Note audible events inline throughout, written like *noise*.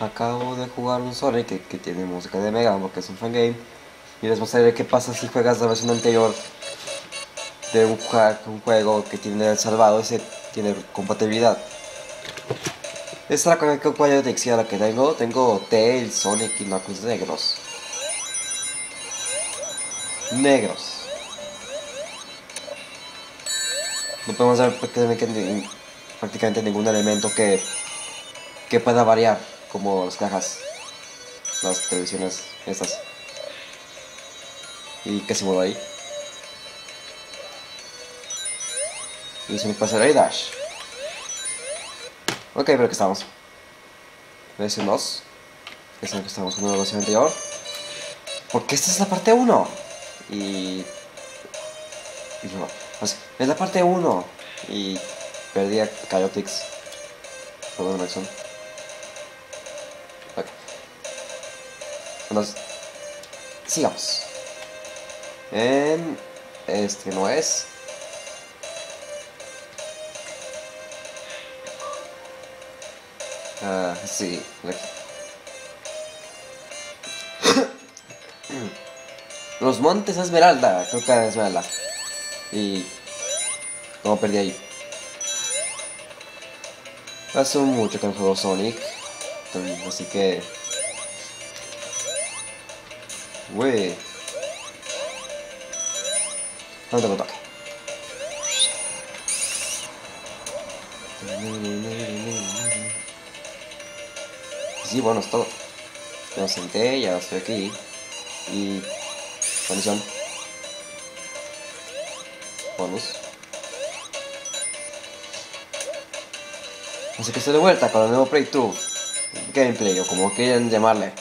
Acabo de jugar un Sonic que, tiene música de Mega porque es un fangame. Y les mostraré qué pasa si juegas la versión anterior de un, un juego que tiene el salvado ese tiene compatibilidad. Esta es la con cual de la que tengo. Tengo Tails, Sonic y Knuckles negros. Negros. No podemos ver prácticamente, ni- prácticamente ningún elemento que, que pueda variar, como las cajas, las televisiones, estas. ¿Y qué se mueve ahí? Y Sonic Passerella y Dash. Ok, pero que estamos. Versión 2. Es en el que estamos con la versión anterior. Porque esta es la parte 1. Y. No. es la parte 1. Y perdí a Coyotex. Por una acción. Ok. Sigamos. En. Este no es. Ah, sí. Los Montes Esmeralda, creo que era Esmeralda. Y. No perdí ahí. Hace mucho que no juego Sonic. Así que. Wey. No te lo toque. Sí, bueno, es todo. Me senté, ya estoy aquí. Y. Condición. Bonus. Así que estoy de vuelta con el nuevo playthrough. Gameplay, o como quieran llamarle.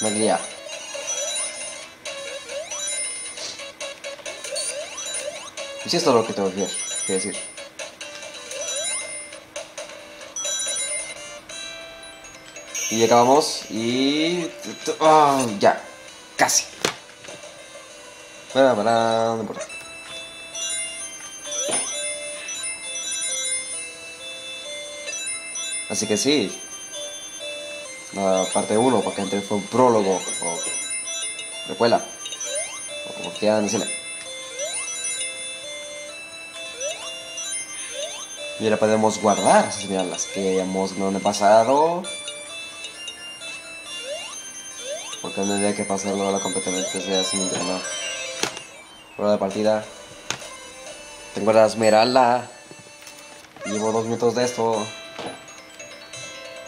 Una guía. Y si es todo lo que tengo que decir. Y acabamos y... ah, ya, casi. Para, para, no importa. Así que sí. La parte 1, porque antes fue un prólogo o recuela. O. Y ahora podemos guardar esas mirarlas que hayamos no en el pasado. Porque no tendría que pasarlo completamente sea sin internet. Prueba de partida. Tengo la esmeralda. Llevo dos minutos de esto.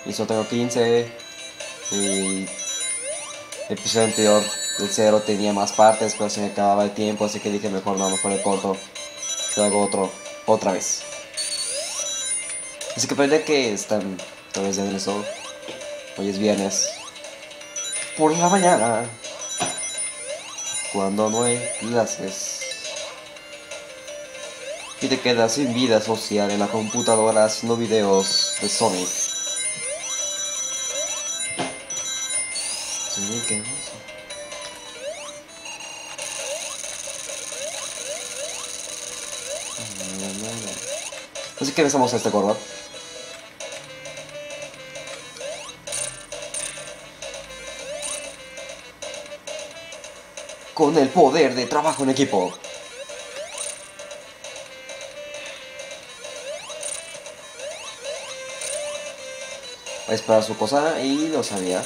Y solo tengo 15. Y el episodio anterior del cero tenía más partes, pero se me acababa el tiempo, así que dije mejor no, mejor el corto. Yo hago otro, otra vez. Así que parece que están otra vez en eso. Hoy es viernes. Por la mañana. Cuando no hay clases. Y te quedas sin vida social en la computadora haciendo videos de Sonic. Sonic hermoso. Así que empezamos a este gordo. Con el poder de trabajo en equipo. Va a esperar su cosa y lo sabía.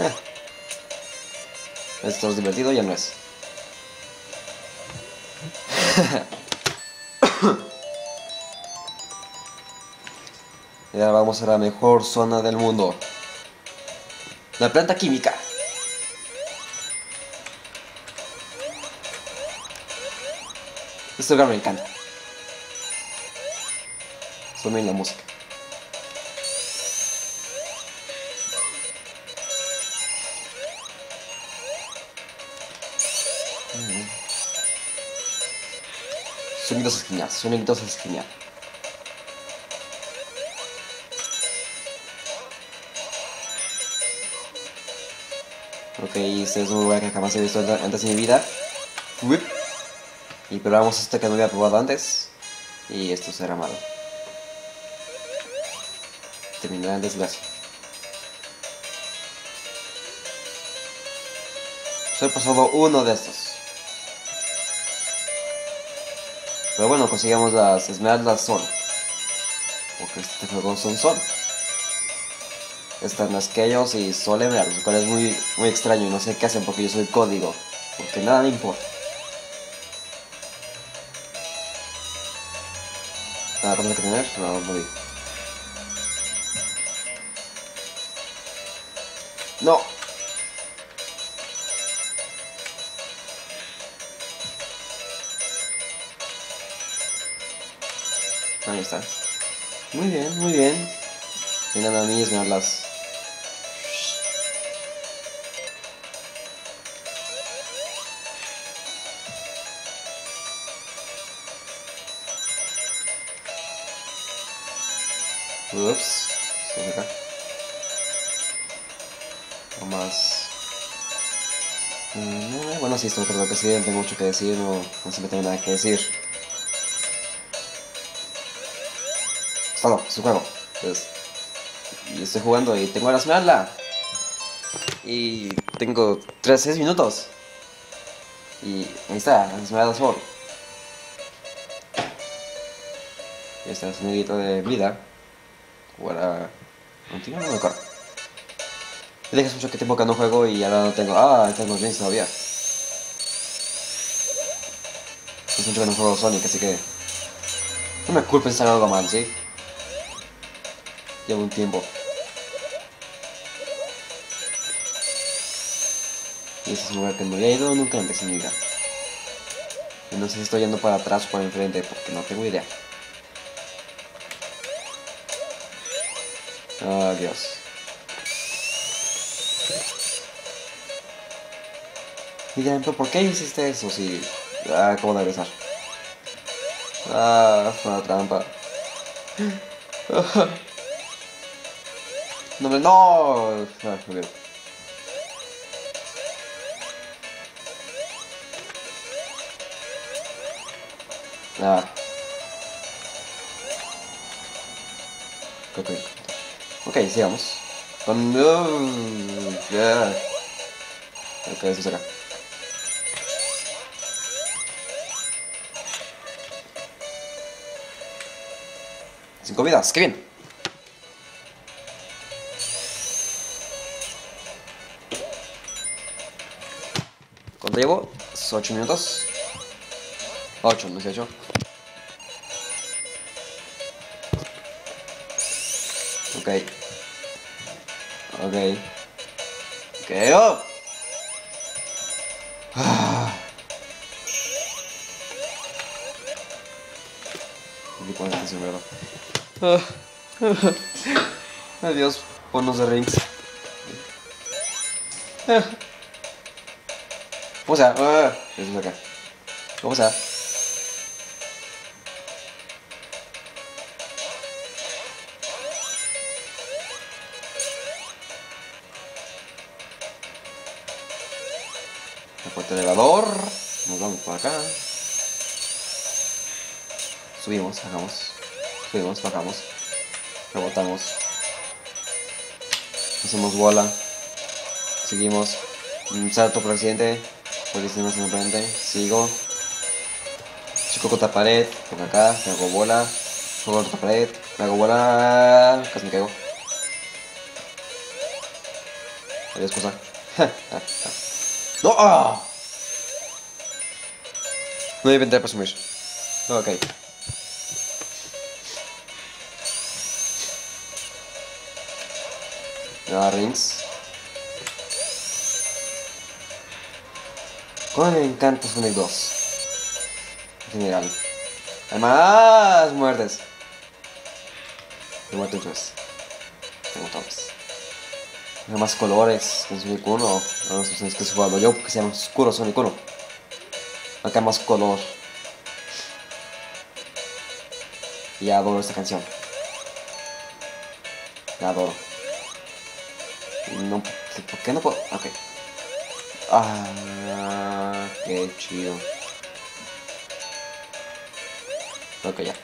*laughs* Esto es divertido, ya no es. *coughs* y ahora vamos a la mejor zona del mundo. La planta química. Este lugar me encanta. En la música. Sonidos es genial, Sonidos es genial. Ok, este es un lugar que jamás he visto antes en mi vida. Y probamos esto que no había probado antes. Y esto será malo. Terminará en desgracia. Solo he pasado uno de estos. Pero bueno, conseguimos las esmeraldas sol. Porque este juego son sol. Están las ellos y sol lo cual es muy, muy extraño no sé qué hacen porque yo soy código. Porque nada me importa. Nada, ¿cuánto hay que tener? No, vi. No. Ahí está. Muy bien, muy bien. Vengan a mí esmeraldas. Ups, esto acá. O más. Mm, bueno, sí, esto creo que sí, no tengo mucho que decir, no, no se me tengo nada que decir. Es todo, es un juego. Entonces, y estoy jugando y tengo la esmeralda. Y tengo 3, 6 minutos. Y ahí está, la esmeralda sol. Y está el negrito de vida. Ahora. Continúa, no me acuerdo. Me dejas mucho que tiempo que no juego y ahora no tengo. Ah, tengo bien todavía. Es mucho que no juego Sonic, así que. No me culpen si algo mal, ¿sí? Llevo un tiempo. Y ese es un lugar que no había ido nunca antes en mi vida. Y no sé si estoy yendo para atrás o para enfrente porque no tengo idea. Adiós. Y dirán, ¿pero por qué hiciste eso si ah, acabo de regresar? Ah, fue una trampa. *laughs* No, no. Muy bien. Ah. Ok, ok, sigamos. Con... No. Ya. Ok, eso es acá. Cinco vidas, qué bien. ¿Cuánto llevo? ¿Es ¿Ocho minutos? Ocho, no sé ocho. Ok. Ok. Ok, oh. Ah. Ni poner atención, ¿verdad? Ah. *laughs* Adiós, bonos de rings. Ah. ¿Cómo sea? Ah, eso es acá. ¿Cómo sea? La puerta del elevador. Nos vamos por acá. Subimos, bajamos. Subimos, bajamos. Rebotamos. Hacemos bola. Seguimos. Un salto por accidente. Policía no se me prende. Sigo. Chico contra pared. Por acá. Me hago bola. Juego contra pared. Me hago bola. Casi me caigo. Adiós, cosa. *laughs* ¡No! ¡Ah! No debe intentar presumir. No, ok. Ah, rings. Cómo me encanta Sonic 2. En general. Además, muertes. He muerto tres. Tengo todos. Además, colores. En Sonic 1. No sé si es que estoy jugando yo porque se llama Oscuro Sonic 1. Acá más color. Y adoro esta canción. La adoro. No, ¿por qué no puedo? Ok. Ah, qué chido. Ok, ya.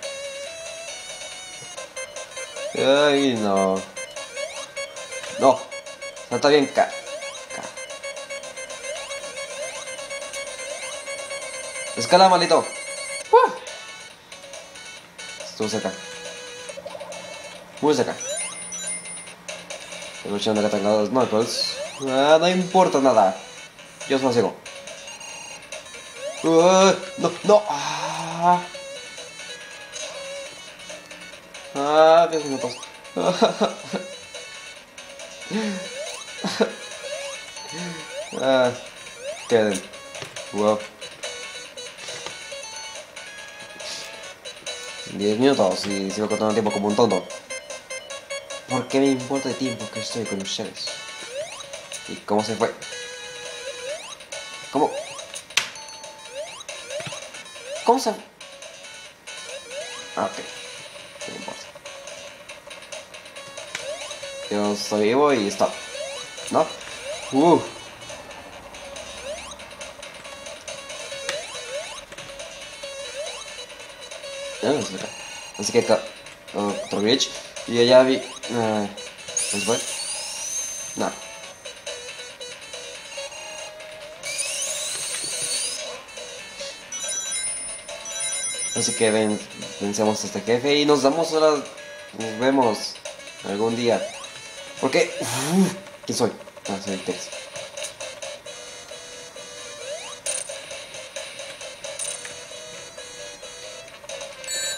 Ay, no. No. No está bien, ca. ca. Escala, maldito. Uh. Estuvo cerca. Muy cerca. Estoy luchando que tenga los knuckles. Ah, no importa nada. Yo soy ciego. Uh, no, no. Ah. Ah, 10 minutos. *laughs* ah, queden. Wow. 10 minutos y sigo contando tiempo como un tonto. ¿Por qué me importa el tiempo que estoy con ustedes? ¿Y cómo se fue? ¿Cómo? ¿Cómo se? Ah, ok. No importa. Yo estoy vivo y stop. ¿No? Uh. Así que acá. Otro glitch. Y ya vi. Uh, ¿Cómo se fue? No. Así que ven, vencemos a este jefe y nos damos ahora. Nos vemos algún día. Porque. Uf, ¿Quién soy? Ah, soy.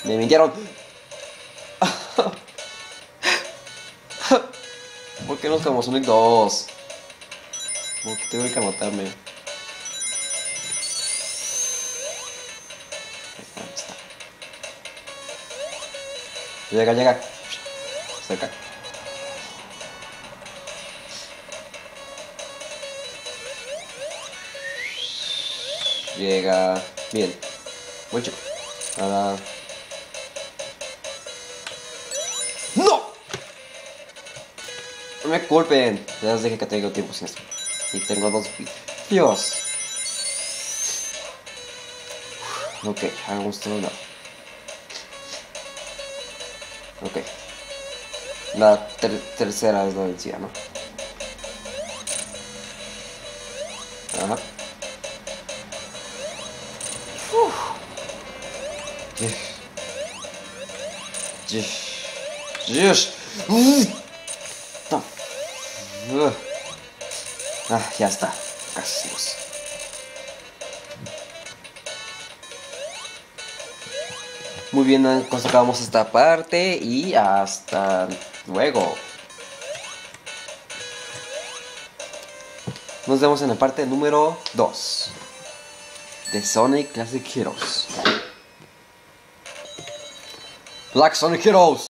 Me mintieron. *laughs* ¿Por qué nos quedamos Sonic 2? Porque tengo que matarme. Llega, llega. Cerca. Llega. Bien. Chico. Nada. ¡No! No me culpen. Ya les dije que tengo tiempo sin esto. Y tengo dos Dios. Ok, hagamos todo lado. Ok. La ter tercera es la vencida, ¿no? Ajá. Ah, ya está. Casi. Muy bien, pues acabamos esta parte y hasta luego. Nos vemos en la parte número 2 de Sonic Classic Heroes. Black Sonic Heroes.